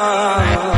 Ah.